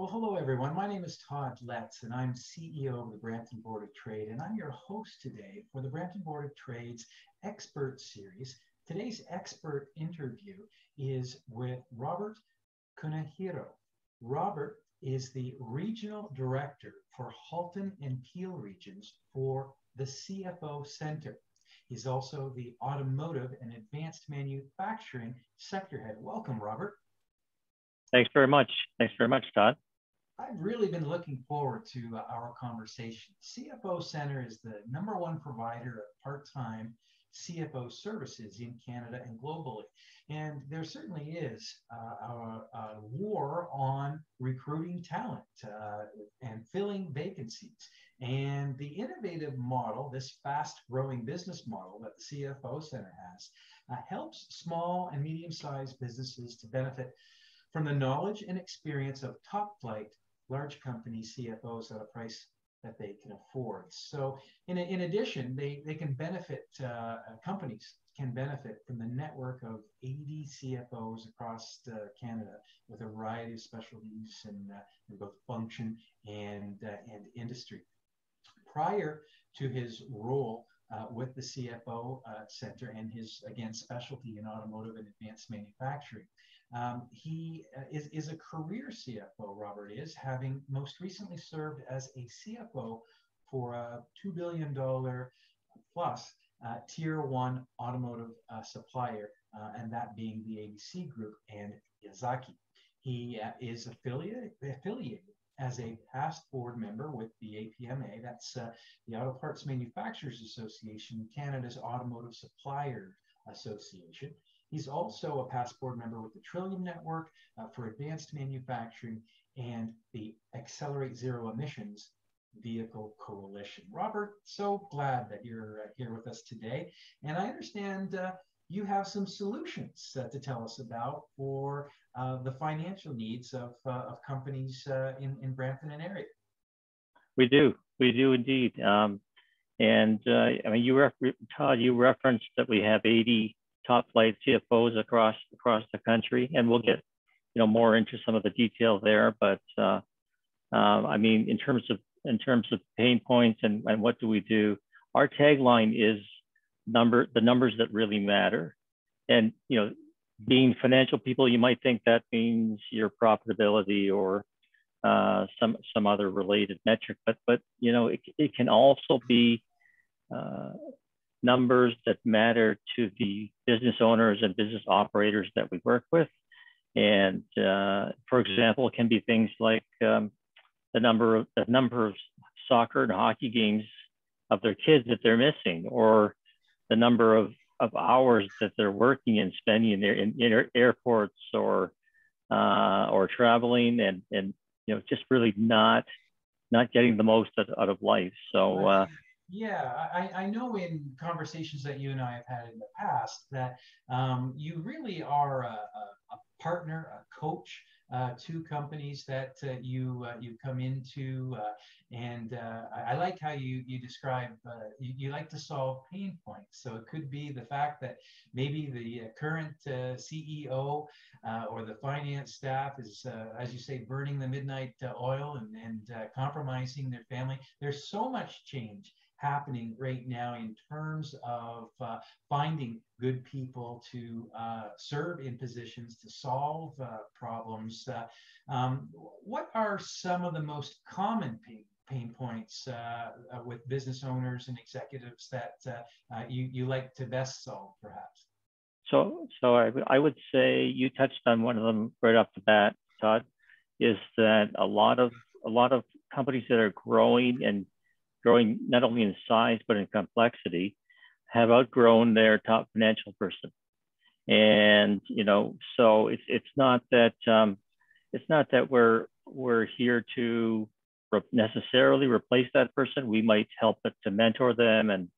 Well, hello, everyone. My name is Todd Letts, and I'm CEO of the Brampton Board of Trade, and I'm your host today for the Brampton Board of Trade's Expert Series. Today's expert interview is with Robert Kunihiro. Robert is the Regional Director for Halton and Peel regions for the CFO Center. He's also the Automotive and Advanced Manufacturing Sector Head. Welcome, Robert. Thanks very much. Thanks very much, Todd. I've really been looking forward to uh, our conversation. CFO Center is the number one provider of part time CFO services in Canada and globally. And there certainly is uh, a, a, war on recruiting talent uh, and filling vacancies. And the innovative model, this fast growing business model that the CFO Center has, uh, helps small and medium sized businesses to benefit from the knowledge and experience of top flight large company CFOs at a price that they can afford. So, in, in addition, they, they can benefit, uh, companies can benefit from the network of 80 CFOs across uh, Canada with a variety of specialties in, uh, in both function and, uh, and industry. Prior to his role uh, with the CFO uh, Center and his, again, specialty in automotive and advanced manufacturing, um, he uh, is, is a career CFO, Robert is, having most recently served as a CFO for a $2 billion plus uh, tier one automotive uh, supplier, uh, and that being the ABC Group and Yazaki. He uh, is affiliate, affiliated as a past board member with the APMA, that's uh, the Auto Parts Manufacturers Association, Canada's Automotive Supplier Association. He's also a past board member with the Trillium Network uh, for Advanced Manufacturing and the Accelerate Zero Emissions Vehicle Coalition. Robert, so glad that you're uh, here with us today. And I understand uh, you have some solutions uh, to tell us about for uh, the financial needs of, uh, of companies in, in Brampton and area. We do. We do indeed. Um, and I mean, you Todd, you referenced that we have 80 top flight CFOs across across the country, and we'll get you know more into some of the detail there. But uh, uh, I mean, in terms of in terms of pain points and, and what do we do, our tagline is number the numbers that really matter. And you know, being financial people, you might think that means your profitability or uh, some some other related metric, but but you know, it, it can also be uh, numbers that matter to the business owners and business operators that we work with. And uh, for example, can be things like um, the number of the number of soccer and hockey games of their kids that they're missing, or the number of, of hours that they're working and spending in their in, in airports or uh, or traveling and and you know just really not not getting the most out, out of life. So uh, yeah, I, I know in conversations that you and I have had in the past that um, you really are a, a, partner, a coach uh, to companies that uh, you uh, you come into, uh, and uh, I, I, like how you you describe uh, you, you, like to solve pain points. So it could be the fact that maybe the current CEO or the finance staff is, as you say, burning the midnight oil and, and compromising their family. There's so much change happening right now in terms of uh, finding good people to uh, serve in positions to solve uh, problems. Uh, um, what are some of the most common pain, pain points uh, uh, with business owners and executives that you, you like to best solve, perhaps? So, so I, I would say you touched on one of them right off the bat, Todd, is that a lot of a lot of companies that are growing and growing not only in size but in complexity, have outgrown their top financial person. And you know, so it's it's not that um, it's not that we're we're here to re- necessarily replace that person. We might help to mentor them and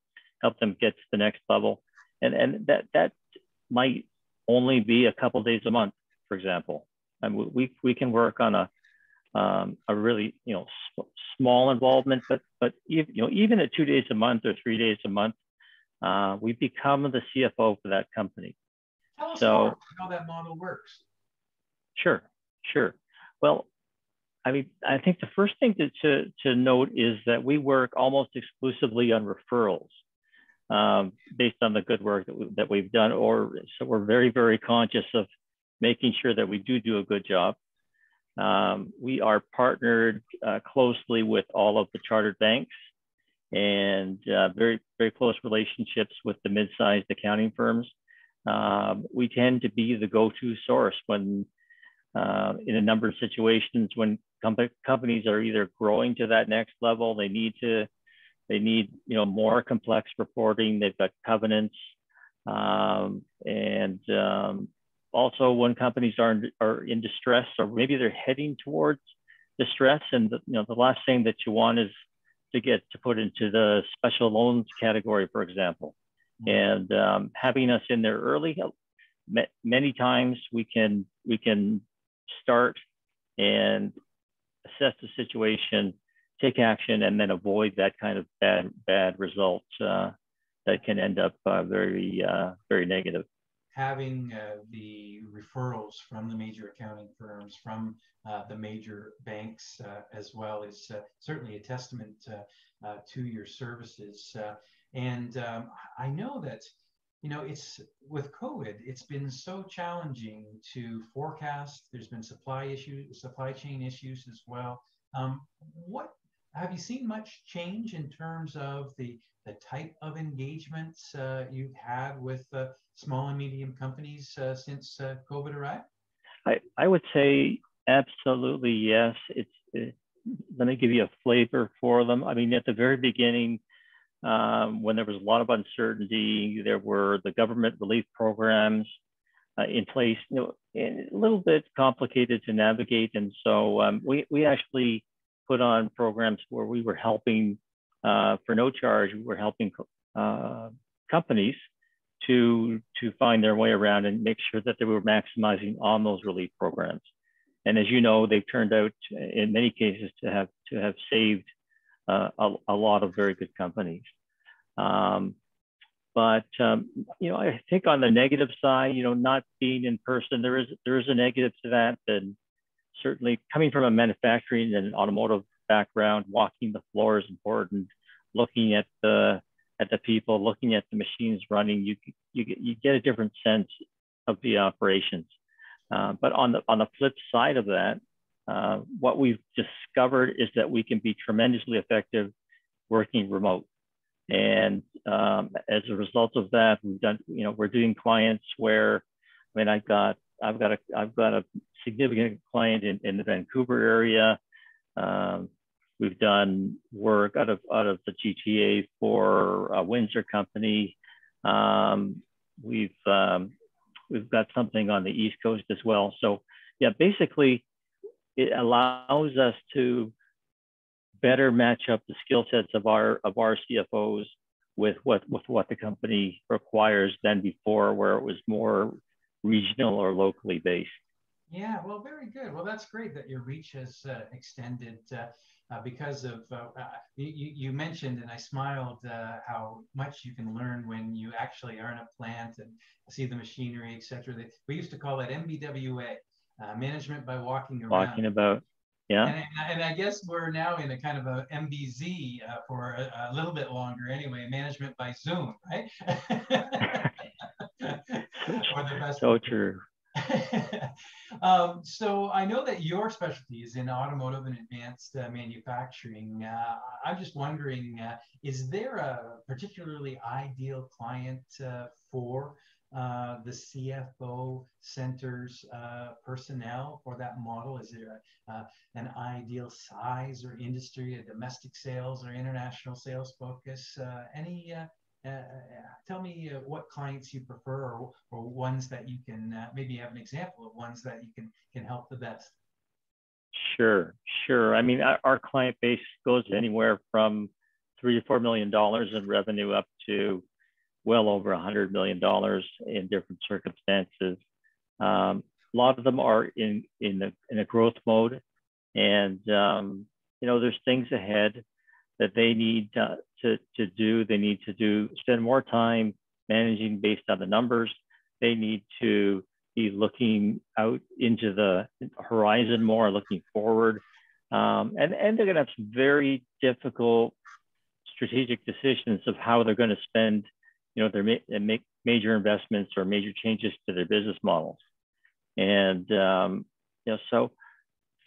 help them get to the next level. And and that that might only be a couple days a month, for example. And we we can work on a um, a really you know small involvement, but but even you know even at two days a month or three days a month, uh, we become the CFO for that company. Tell us so, more how that model works. Sure, sure. Well, I mean, I think the first thing to, to, to note is that we work almost exclusively on referrals um, based on the good work that, we, that we've done. Or so we're very, very conscious of making sure that we do do a good job. Um, we are partnered uh, closely with all of the chartered banks and uh, very, very close relationships with the mid-sized accounting firms. Um, we tend to be the go-to source when uh, in a number of situations when com companies are either growing to that next level, they need to, they need you know more complex reporting. They've got covenants, um, and um, also when companies are in, are in distress or maybe they're heading towards distress, and the, you know the last thing that you want is to get to put into the special loans category, for example. And um, having us in there early, many times we can we can start and assess the situation, take action, and then avoid that kind of bad bad result uh, that can end up uh, very uh, very negative. Having uh, the referrals from the major accounting firms, from uh, the major banks, uh, as well, is certainly a testament to your services. and um, I know that you know, it's with COVID, it's been so challenging to forecast. There's been supply issues, supply chain issues as well. Um, what have you seen much change in terms of the the type of engagements uh, you've had with uh, small and medium companies uh, since uh, COVID arrived? I, I would say absolutely yes. It's it, let me give you a flavor for them. I mean, at the very beginning, um, when there was a lot of uncertainty. There were the government relief programs uh, in place, you know, a little bit complicated to navigate. And so um, we, we actually put on programs where we were helping uh, for no charge, we were helping uh, companies to, to find their way around and make sure that they were maximizing on those relief programs. And as you know, they've turned out in many cases to have to have saved uh, a, a, lot of very good companies. Um, but um, you know, I think on the negative side, you know, not being in person, there is there is a negative to that. And certainly, coming from a manufacturing and automotive background, walking the floor is important. Looking at the at the people, looking at the machines running, you you get you get a different sense of the operations. Uh, but on the on the flip side of that, uh, what we've discovered is that we can be tremendously effective working remote. And um, as a result of that, we've done, you know, we're doing clients where, I mean, I've got, I've got a, I've got a significant client in, in the Vancouver area. Um, we've done work out of, out of the GTA for a Windsor company. Um, we've, um, we've got something on the East Coast as well. So yeah, basically it allows us to better match up the skill sets of our of our CFOs with what with what the company requires than before, where it was more regional or locally based. Yeah, well, very good. Well, that's great that your reach has uh, extended uh, uh, because of uh, uh, you, you mentioned, and I smiled uh, how much you can learn when you actually are in a plant and see the machinery, et cetera. We used to call that MBWA, uh, management by walking around. Walking about. Yeah. And, and, I guess we're now in a kind of a MBZ uh, for a, a, little bit longer anyway, management by Zoom, right? or the best so true. um, so I know that your specialty is in automotive and advanced uh, manufacturing. Uh, I'm just wondering, uh, is there a particularly ideal client uh, for uh, the CFO centers uh, personnel for that model? Is there a, uh, an ideal size or industry, a domestic sales or international sales focus? Uh, any, uh, tell me what clients you prefer or, or ones that you can maybe have an example of ones that you can, can help the best. Sure, sure. I mean, our, client base goes anywhere from three to four million dollars in revenue up to well over a $100 million in different circumstances. Um, a lot of them are in, in, the, in a growth mode. And, um, you know, there's things ahead that they need to, to, to do. They need to do, spend more time managing based on the numbers. They need to be looking out into the horizon more, looking forward. Um, and, and they're going to have some very difficult strategic decisions of how they're going to spend, you know, their ma- make major investments or major changes to their business models. And, um, you know, so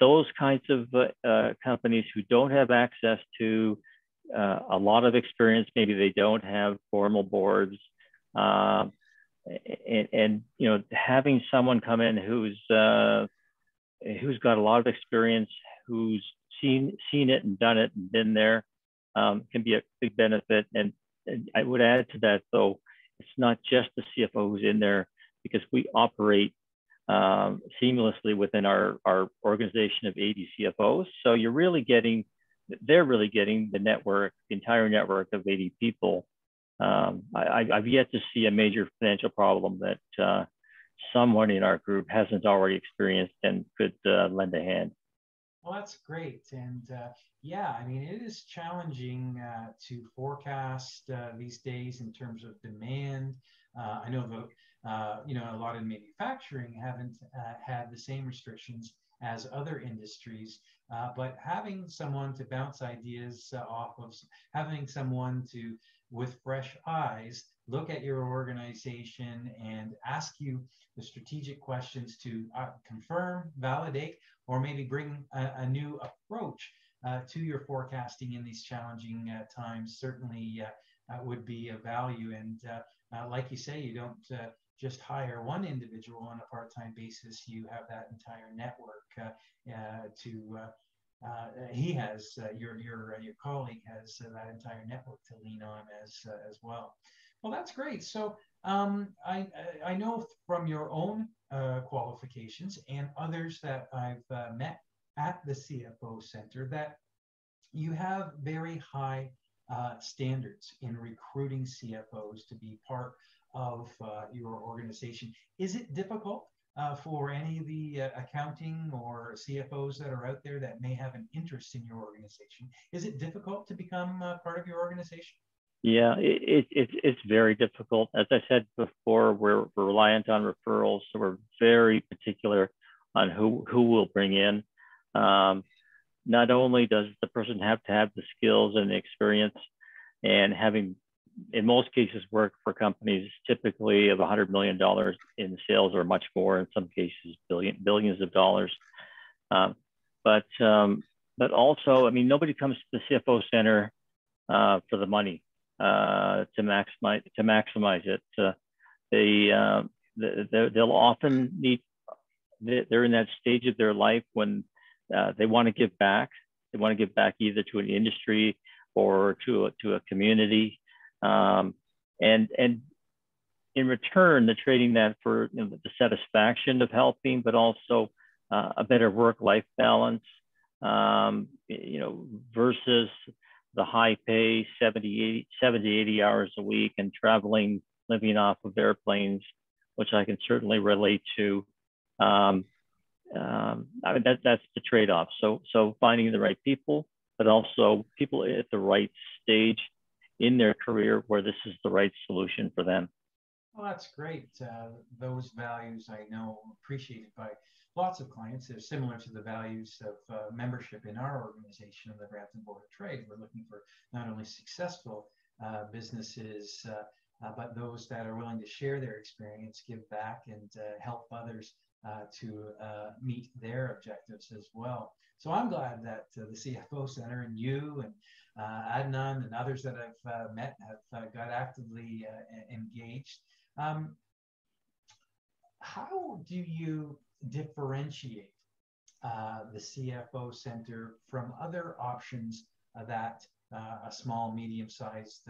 those kinds of uh, uh, companies who don't have access to uh, a lot of experience, maybe they don't have formal boards, um, and, and, you know, having someone come in who's uh, who's got a lot of experience, who's seen seen it and done it and been there, um, can be a big benefit. And, and I would add to that, though, it's not just the CFO who's in there because we operate um, seamlessly within our, our organization of 80 CFOs. So you're really getting, they're really getting the network, the entire network of 80 people. Um, I, have yet to see a major financial problem that uh, someone in our group hasn't already experienced and could uh, lend a hand. Well, that's great. And uh, yeah, I mean, it is challenging uh, to forecast uh, these days in terms of demand. Uh, I know uh, you know, a lot of manufacturing haven't had the same restrictions as other industries. Uh, but having someone to bounce ideas uh, off of, having someone to, with fresh eyes, look at your organization and ask you the strategic questions to uh, confirm, validate, or maybe bring a, a new approach uh, to your forecasting in these challenging uh, times certainly uh, would be of value. And like you say, you don't just hire one individual on a part-time basis, you have that entire network uh, uh, to. Uh, uh he has uh, your your uh, your colleague has that entire network to lean on as as well. Well, that's great. So um, I I know from your own qualifications and others that I've met at the CFO Center that you have very high standards in recruiting CFOs to be part of uh, your organization. Is it difficult uh, for any of the uh, accounting or CFOs that are out there that may have an interest in your organization? Is it difficult to become part of your organization? Yeah, it, it, it's very difficult. As I said before, we're, we're reliant on referrals, so we're very particular on who, who we'll bring in. Um, not only does the person have to have the skills and the experience and having in most cases work for companies typically of $100 million in sales or much more, in some cases billion, billions of dollars. Um, but, um, but also, I mean, nobody comes to the CFO center uh, for the money uh, to maximize to maximize it. Uh, they, they they'll often need they're in that stage of their life when uh, they want to give back. They want to give back either to an industry or to a, to a community. Um, and, and in return, they're trading that for you know, the satisfaction of helping, but also uh, a better work-life balance, um, you know, versus the high pay 70 80, 70, 80 hours a week and traveling, living off of airplanes, which I can certainly relate to. Um, um, I mean, that, that's the trade-off. So, so finding the right people, but also people at the right stage in their career where this is the right solution for them. Well, that's great. Uh, those values I know appreciated by lots of clients. They're similar to the values of uh, membership in our organization of the Brampton Board of Trade. We're looking for not only successful uh, businesses, uh, uh, but those that are willing to share their experience, give back, and uh, help others Uh, to uh, meet their objectives as well. So I'm glad that uh, the CFO Center and you and uh, Adnan and others that I've uh, met have uh, got actively engaged. Um, how do you differentiate the CFO Center from other options that a small, medium-sized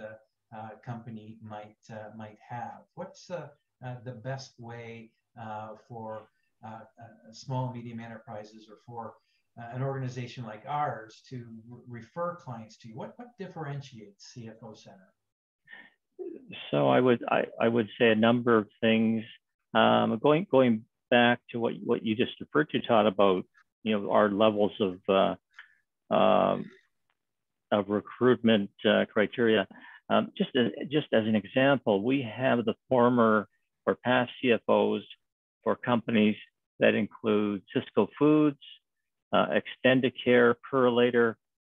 company might might have? What's the best way for small, medium enterprises or for uh, an organization like ours to re- refer clients to you? What what differentiates CFO Center? So I would I, I would say a number of things. Um, going going back to what what you just referred to, Todd, about you know our levels of uh, um, of recruitment uh, criteria. Um, just as, just as an example, we have the former or past CFOs for companies that include Sysco Foods, uh, Extendicare, Purolator,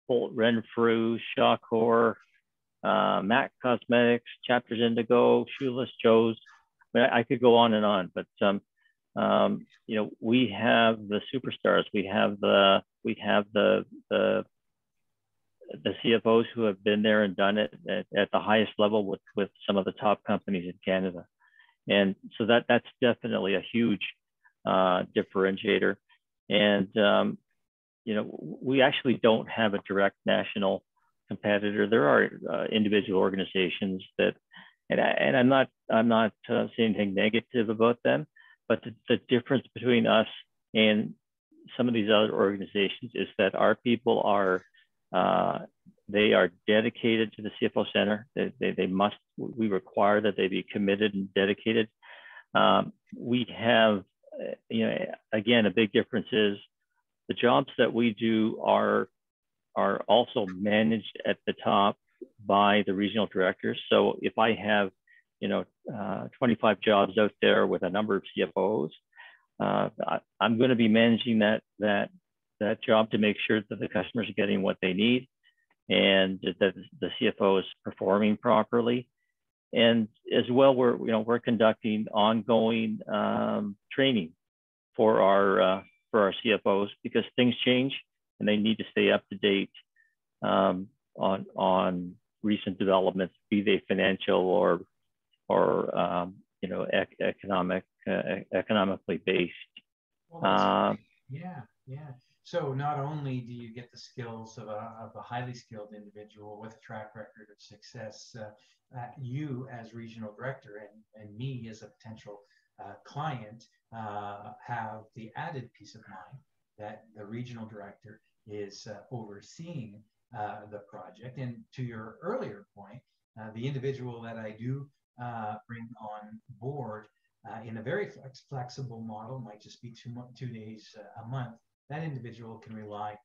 Holt Renfrew, Shawcor, uh, Mac Cosmetics, Chapters Indigo, Shoeless Joe's. I, mean, I could go on and on, but um, um, you know, we have the superstars. We have the we have the the the CFOs who have been there and done it at, at, the highest level with with some of the top companies in Canada, and so that that's definitely a huge uh, differentiator. And um, you know, we actually don't have a direct national competitor. There are uh, individual organizations that, and, I, and I'm not I'm not uh, saying anything negative about them, but the, the difference between us and some of these other organizations is that our people are uh, they are dedicated to the CFO Center. They, they, they, must, we require that they be committed and dedicated. Um, we have, uh, you know, again, a big difference is the jobs that we do are, are also managed at the top by the regional directors. So if I have, you know, uh, 25 jobs out there with a number of CFOs, uh, I, am going to be managing that that that job to make sure that the customers are getting what they need and that the CFO is performing properly. And as well, we're you know we're conducting ongoing um, training for our uh, for our CFOs because things change and they need to stay up to date um, on on recent developments, be they financial or or um, you know ec economic uh, economically based. Well, um, yeah, yeah. So not only do you get the skills of a, of a highly skilled individual with a track record of success, uh, uh, you as regional director and, and me as a potential uh, client uh, have the added peace of mind that the regional director is uh, overseeing uh, the project. And to your earlier point, the individual that I do bring on board in a very flex- flexible model might just be two, two days a month that individual can rely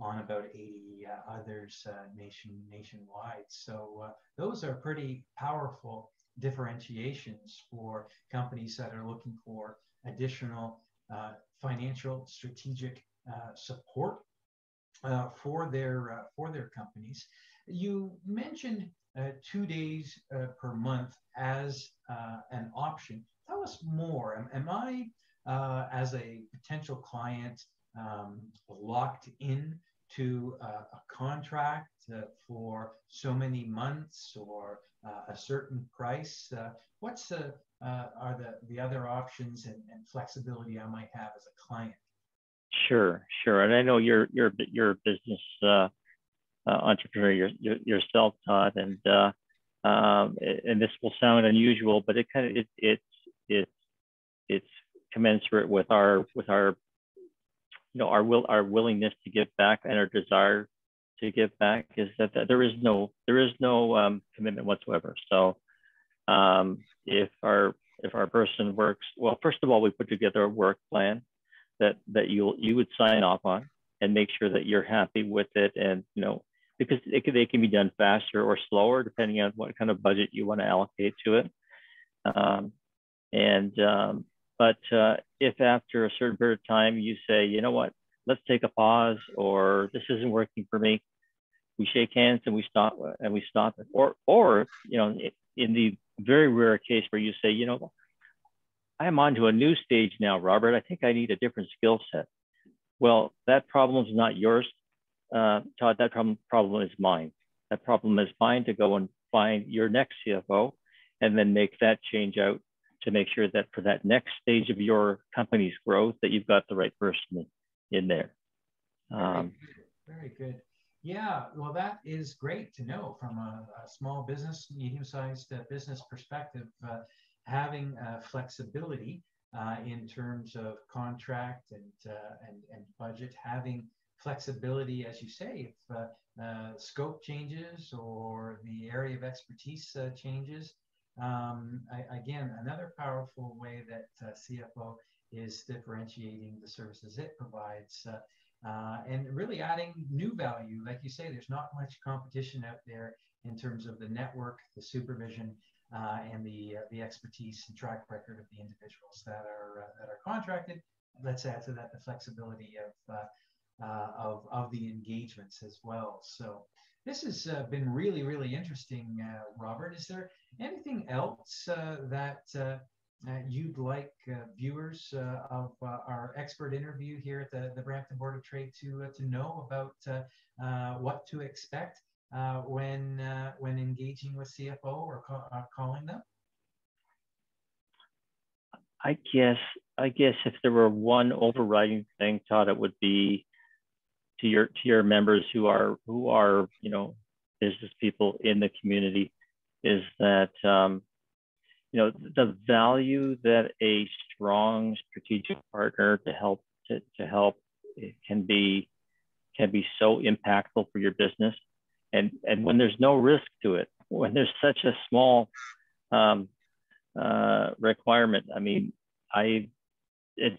on about 80 uh, others uh, nation nationwide. So uh, those are pretty powerful differentiations for companies that are looking for additional uh, financial strategic uh, support uh, for their for their companies. You mentioned two days per month as an option. Tell us more. Am, am I as a potential client um, locked in to uh, a contract uh, for so many months or uh, a certain price? Uh, what's the uh, are the, the other options and, and, flexibility I might have as a client? Sure, sure. And I know you're you're you're a business uh, entrepreneur yourself, Todd, and um, and this will sound unusual, but it kind of it, it's it's it's commensurate with our with our you know our will our willingness to give back and our desire to give back is that, that there is no there is no um, commitment whatsoever. So um, if our if our person works well, first of all, we put together a work plan that that you you would sign off on and make sure that you're happy with it and you know because it can, they can be done faster or slower depending on what kind of budget you want to allocate to it. Um, and um, but uh, if after a certain period of time you say, you know what, let's take a pause, or this isn't working for me, we shake hands and we stop and we stop it. Or, or you know, in the very rare case where you say, you know, I'm on to a new stage now, Robert. I think I need a different skill set. Well, that problem is not yours, uh, Todd. That problem problem is mine. That problem is mine to go and find your next CFO, and then make that change out to make sure that for that next stage of your company's growth that you've got the right person in there. Um, Very, good. Yeah, well, that is great to know from a, a small business, medium-sized uh, business perspective. Uh, having uh, flexibility uh, in terms of contract and, uh, and and budget, having flexibility, as you say, if scope changes or the area of expertise changes, um, I, again, another powerful way that uh, CFO is differentiating the services it provides uh, uh, and really adding new value. Like you say, there's not much competition out there in terms of the network, the supervision, uh, and the uh, the expertise and track record of the individuals that are uh, that are contracted. Let's add to that the flexibility of Uh, of, of the engagements as well. So this has uh, been really, really interesting, uh, Robert. Is there anything else uh, that uh, uh, you'd like viewers of our expert interview here at the, the Brampton Board of Trade to, to know about what to expect when, when engaging with CFO or calling them? I guess I guess if there were one overriding thing, Todd, it would be to your to your members who are who are you know business people in the community is that um, you know the value that a strong strategic partner to help to, to help can be can be so impactful for your business. And and when there's no risk to it when there's such a small um, uh, requirement i mean i it,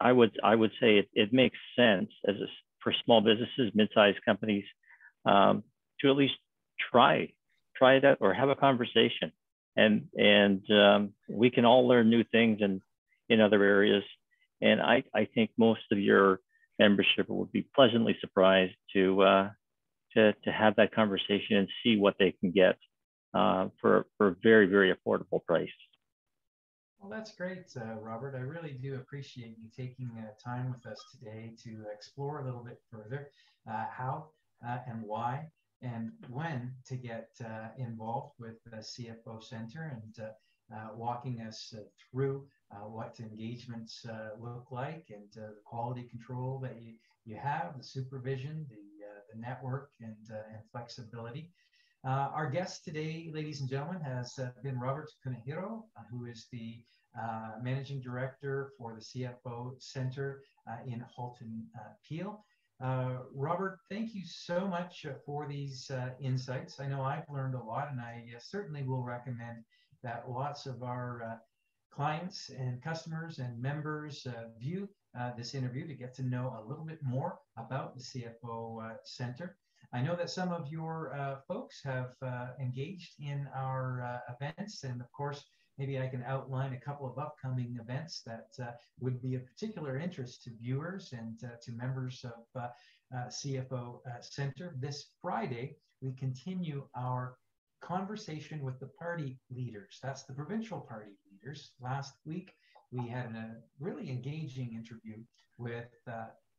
i would i would say it, it makes sense as a for small businesses, mid-sized companies, um, to at least try try it out or have a conversation. And and um, we can all learn new things in in other areas. And I I think most of your membership would be pleasantly surprised to uh, to to have that conversation and see what they can get uh, for for a very very affordable price. Well, that's great, uh, Robert. I really do appreciate you taking uh, time with us today to explore a little bit further uh, how uh, and why and when to get uh, involved with the CFO Center and uh, walking us through what engagements look like and the quality control that you, you have, the supervision, the, the network, and, and flexibility. Uh, our guest today, ladies and gentlemen, has uh, been Robert Kunihiro, uh, who is the uh, Managing Director for the CFO Center uh, in Halton uh, Peel. Robert, thank you so much for these insights. I know I've learned a lot, and I certainly will recommend that lots of our clients and customers and members view this interview to get to know a little bit more about the CFO Center. I know that some of your uh, folks have uh, engaged in our uh, events, and of course, maybe I can outline a couple of upcoming events that uh, would be of particular interest to viewers and uh, to members of uh, CFO Center. This Friday, we continue our conversation with the party leaders. That's the provincial party leaders. Last week, we had a really engaging interview with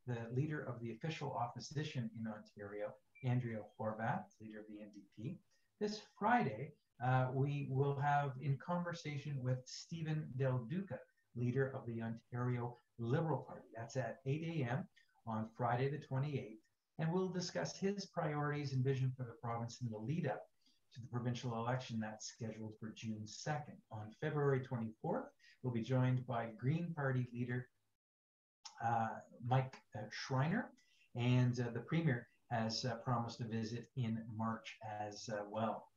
the leader of the official opposition in Ontario, Andrea Horwath, leader of the NDP. This Friday, uh, we will have in conversation with Steven Del Duca, leader of the Ontario Liberal Party. That's at 8 a.m. on Friday, the 28th. And we'll discuss his priorities and vision for the province in the lead up to the provincial election that's scheduled for June 2nd. On February 24th, we'll be joined by Green Party leader uh, Mike uh, Schreiner and uh, the Premier has uh, promised a visit in March as uh, well.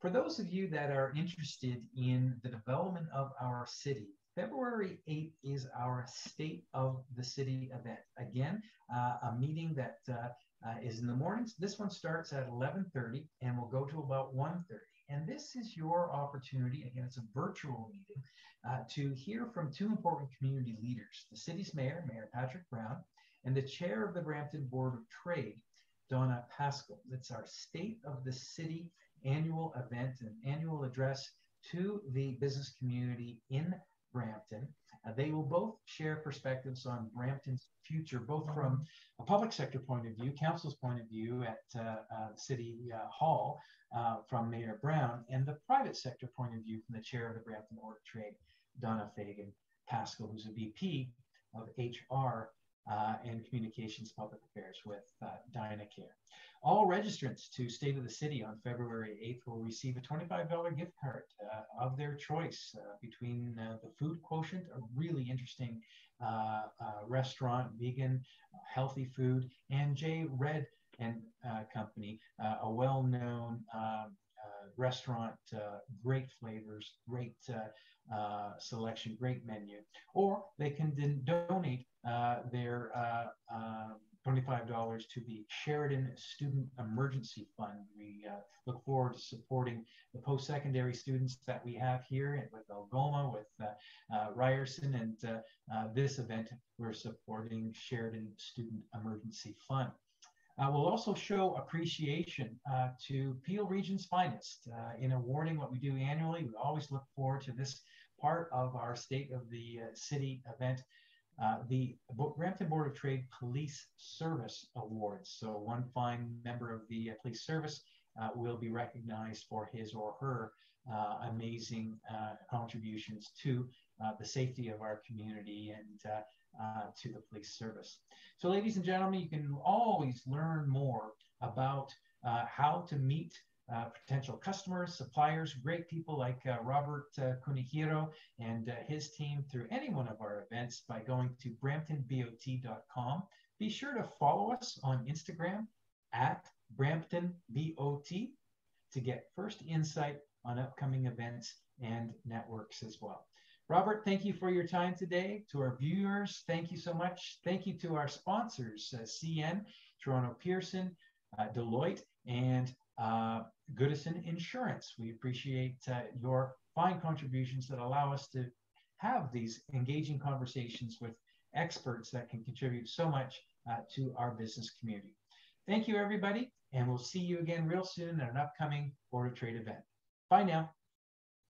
For those of you that are interested in the development of our city, February 8th is our State of the City event. Again, uh, a meeting that uh, uh, is in the mornings. This one starts at 11:30 and will go to about 1:30. And this is your opportunity. Again, it's a virtual meeting uh, to hear from two important community leaders: the city's mayor, Mayor Patrick Brown, and the chair of the Brampton Board of Trade, Donna Pascal. It's our State of the City annual event, an annual address to the business community in Brampton. Uh, they will both share perspectives on Brampton's future, both from a public sector point of view, council's point of view at uh, uh, City uh, Hall uh, from Mayor Brown, and the private sector point of view from the chair of the Brampton of Trade, Donna Fagan Pascal, who's a VP of HR uh, and Communications Public Affairs with uh, Dynacare. All registrants to State of the City on February 8th will receive a $25 gift card uh, of their choice uh, between uh, the Food Quotient, a really interesting uh, restaurant, vegan, healthy food, and J. Red and Company, a well-known um, restaurant, great flavors, great uh, selection, great menu. Or they can then donate uh, their uh, um, $25 to the Sheridan Student Emergency Fund. We uh, look forward to supporting the post-secondary students that we have here with Algoma, with uh, uh, Ryerson, and this event we're supporting Sheridan Student Emergency Fund. Uh, we'll also show appreciation uh, to Peel Region's finest uh, in awarding what we do annually. We always look forward to this part of our State of the uh, City event, uh, the Brampton Board of Trade Police Service Awards. So one fine member of the uh, police service will be recognized for his or her amazing contributions to the safety of our community and uh, to the police service. So, ladies and gentlemen, you can always learn more about uh, how to meet uh, potential customers, suppliers, great people like uh, Robert uh, Kunihiro and uh, his team through any one of our events by going to bramptonbot.com. Be sure to follow us on Instagram at bramptonbot to get first insight on upcoming events and networks as well. Robert, thank you for your time today. To our viewers, thank you so much. Thank you to our sponsors, uh, CN, Toronto Pearson, uh, Deloitte, and uh, Goodison Insurance. We appreciate uh, your fine contributions that allow us to have these engaging conversations with experts that can contribute so much uh, to our business community. Thank you, everybody, and we'll see you again real soon at an upcoming Board of Trade event. Bye now.